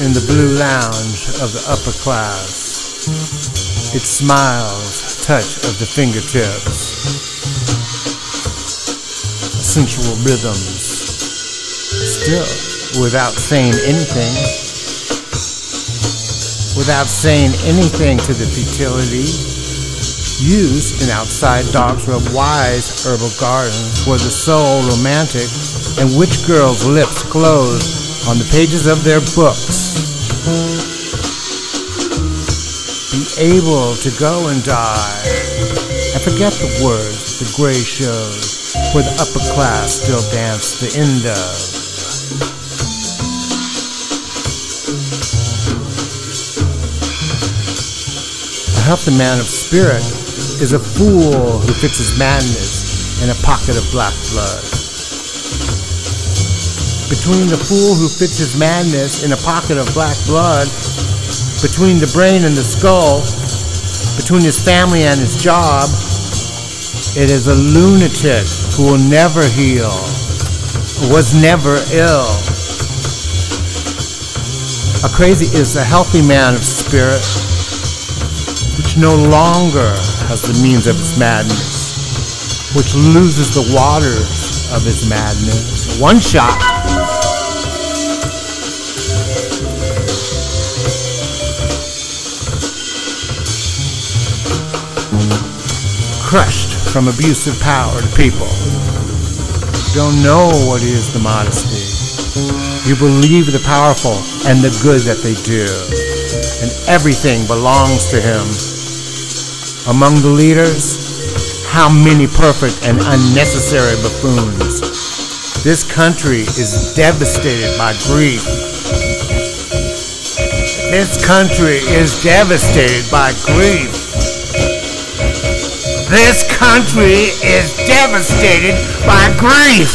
in the blue lounge of the upper class. Its smiles, touch of the fingertips, sensual rhythms, still without saying anything, without saying anything to the futility used in outside dogs rub wise herbal gardens where the soul romantic and witch girls' lips close on the pages of their books. Able to go and die and forget the words the gray shows where the upper class still dance the end of. A healthy man of spirit is a fool who fixes madness in a pocket of black blood between the fool who fits his madness in a pocket of black blood, between the brain and the skull, between his family and his job, it is a lunatic who will never heal, was never ill. A crazy is a healthy man of spirit, which no longer has the means of his madness, which loses the waters of his madness. One shot crushed from abusive power to people. You don't know what is the modesty. You believe the powerful and the good that they do, and everything belongs to him. Among the leaders, how many perfect and unnecessary buffoons. This country is devastated by grief. This country is devastated by grief. This country is devastated by grief.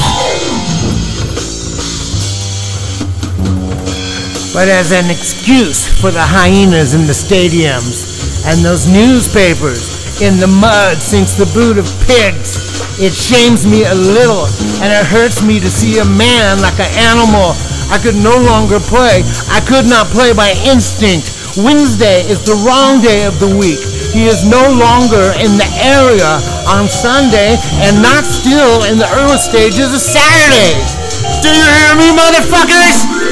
But as an excuse for the hyenas in the stadiums and those newspapers in the mud sinks the boot of pigs, it shames me a little and it hurts me to see a man like an animal. I could no longer play. I could not play by instinct. Wednesday is the wrong day of the week. He is no longer in the area on Sunday and not still in the early stages of Saturday. Do you hear me, motherfuckers?